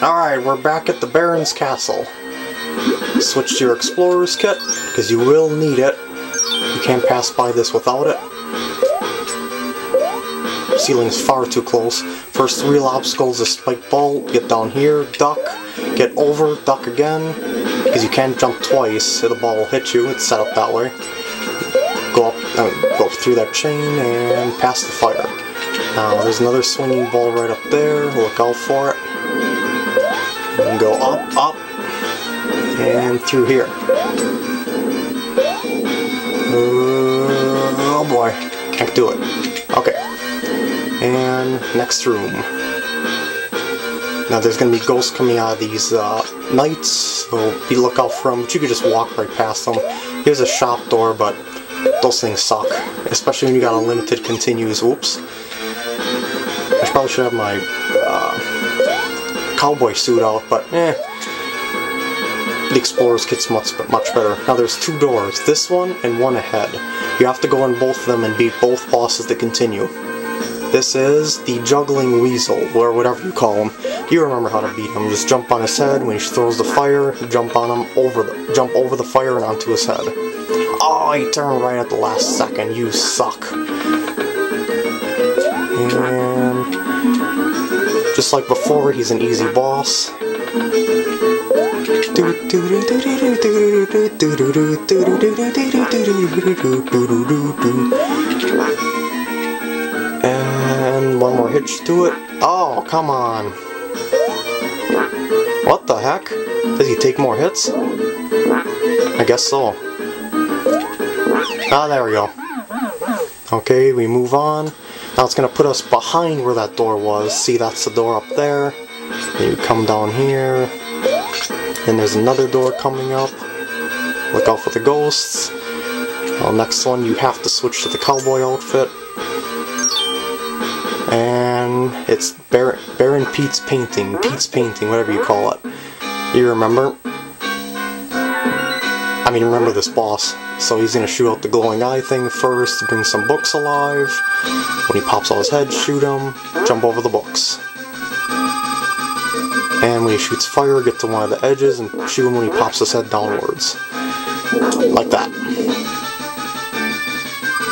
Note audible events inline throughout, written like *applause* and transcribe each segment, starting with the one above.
Alright, we're back at the Baron's Castle. Switch to your Explorer's Kit, because you will need it. You can't pass by this without it. Ceiling's far too close. First real obstacles, is a spike ball, get down here, duck, get over, duck again, because you can't jump twice, the ball will hit you, it's set up that way. Go up, uh, go through that chain, and pass the fire. Now, there's another swinging ball right up there, look out for it. And go up, up, and through here. Uh, oh boy, can't do it. Okay. And next room. Now there's gonna be ghosts coming out of these uh, knights, so be lookout for them, but you could just walk right past them. Here's a shop door, but those things suck. Especially when you got unlimited continues. Oops. I probably should have my uh, cowboy suit out, but eh. The Explorer's kit's much, much better. Now there's two doors, this one and one ahead. You have to go in both of them and beat both bosses to continue. This is the Juggling Weasel, or whatever you call him. You remember how to beat him. Just jump on his head, when he throws the fire, jump on him, over the, jump over the fire and onto his head. Oh, he turned right at the last second, you suck. And just like before, he's an easy boss. And one more hitch to it. Oh, come on. What the heck? Does he take more hits? I guess so. Ah, there we go. Okay, we move on. Now it's going to put us behind where that door was. See, that's the door up there. Then you come down here. Then there's another door coming up. Look out for the ghosts. Next one, you have to switch to the cowboy outfit. And it's Baron, Baron Pete's painting, Pete's painting, whatever you call it. You remember? I mean, remember this boss. So he's gonna shoot out the glowing eye thing first to bring some books alive. When he pops out his head, shoot him, jump over the books. And when he shoots fire, get to one of the edges and shoot him when he pops his head downwards. Like that.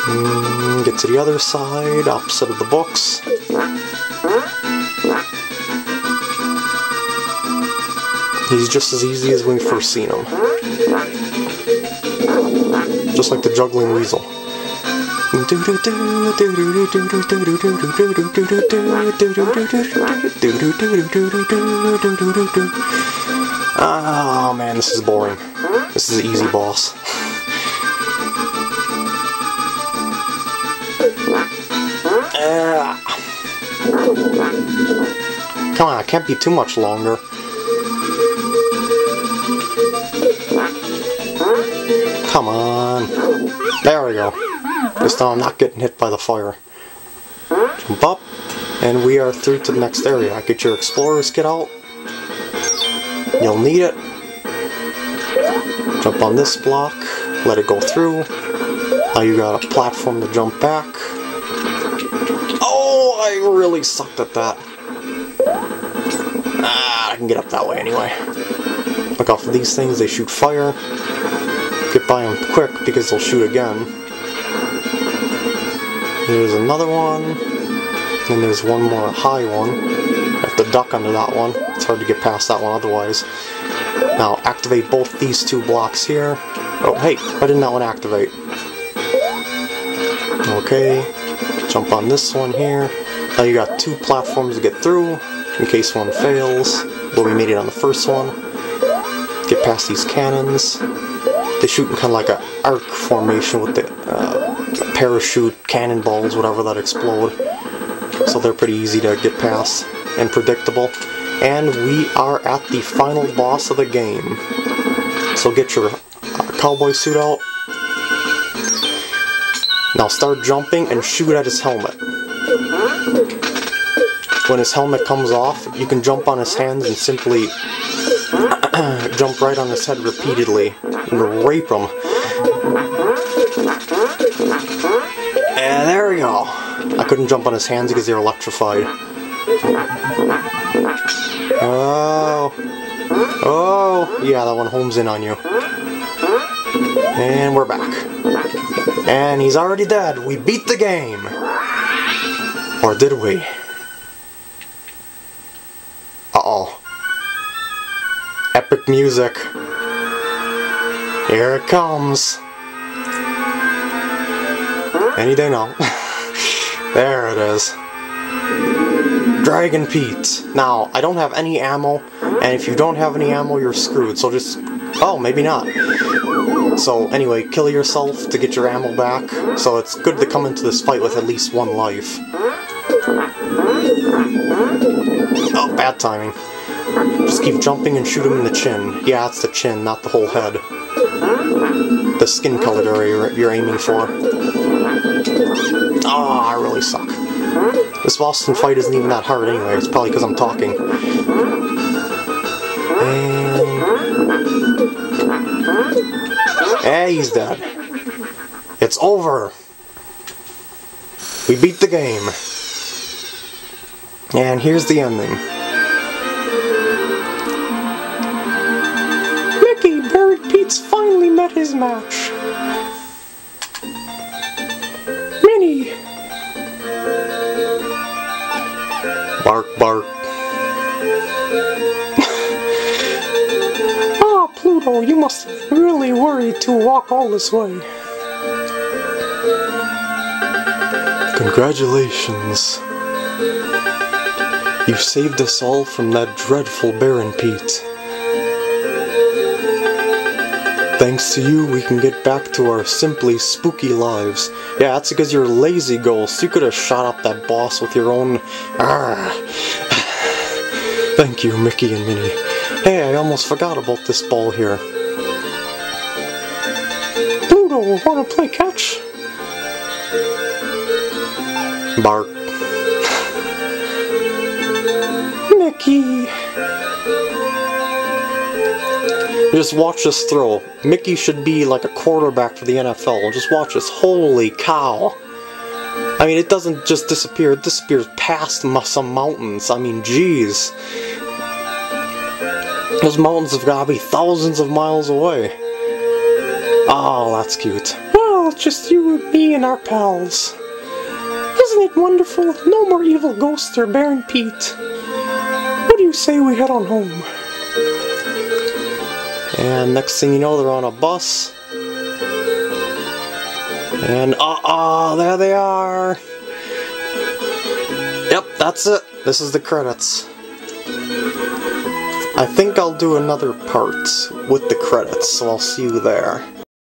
Mm, get to the other side, opposite of the books. He's just as easy as when we first seen him. Just like the juggling weasel. Oh man, this is boring. This is an easy boss. Ah. Come on, I can't be too much longer. Come on. There we go. This time I'm not getting hit by the fire. Jump up, and we are through to the next area. Get your explorer's kit out. You'll need it. Jump on this block, let it go through. Now you got a platform to jump back. Oh, I really sucked at that. Ah, I can get up that way anyway. Look out for these things, they shoot fire. Get by them quick because they'll shoot again. There's another one. And there's one more high one. I have to duck under that one. It's hard to get past that one otherwise. Now activate both these two blocks here. Oh, hey, why didn't that one activate? Okay, jump on this one here. Now you got two platforms to get through in case one fails. But we made it on the first one. Get past these cannons. They shoot in kind of like an arc formation with the uh, parachute, cannonballs, whatever that explode. So they're pretty easy to get past and predictable. And we are at the final boss of the game. So get your uh, cowboy suit out. Now start jumping and shoot at his helmet. When his helmet comes off, you can jump on his hands and simply *clears throat* jump right on his head repeatedly and rape him. And there we go. I couldn't jump on his hands because they're electrified. Oh. Oh. Yeah, that one homes in on you. And we're back. And he's already dead. We beat the game. Or did we? Uh-oh. Epic music. Here it comes. Any day now. there it is. Dragon Pete. Now, I don't have any ammo, and if you don't have any ammo, you're screwed, so just... Oh, maybe not. So, anyway, kill yourself to get your ammo back, so it's good to come into this fight with at least one life. Oh, bad timing. Just keep jumping and shoot him in the chin. Yeah, it's the chin, not the whole head. The skin color area you're aiming for. Oh, I really suck. This Boston fight isn't even that hard anyway, it's probably because I'm talking. And... Eh, he's dead. It's over! We beat the game. And here's the ending. Finally met his match. Minnie! Bark, bark. *laughs* ah, Pluto, you must really worry to walk all this way. Congratulations. You've saved us all from that dreadful Baron Pete. Thanks to you, we can get back to our simply spooky lives. Yeah, that's because you're lazy, Ghost. You could have shot up that boss with your own... Arrgh. *sighs* Thank you, Mickey and Minnie. Hey, I almost forgot about this ball here. Pluto, wanna play catch? Bark. *sighs* Mickey! Just watch this throw. Mickey should be like a quarterback for the NFL. Just watch this. Holy cow. I mean, it doesn't just disappear. It disappears past some mountains. I mean, jeez. Those mountains have got to be thousands of miles away. Oh, that's cute. Well, just you and me and our pals. Isn't it wonderful? No more evil ghosts or Baron Pete. What do you say we head on home? And next thing you know, they're on a bus. And uh-oh, there they are! Yep, that's it. This is the credits. I think I'll do another part with the credits, so I'll see you there.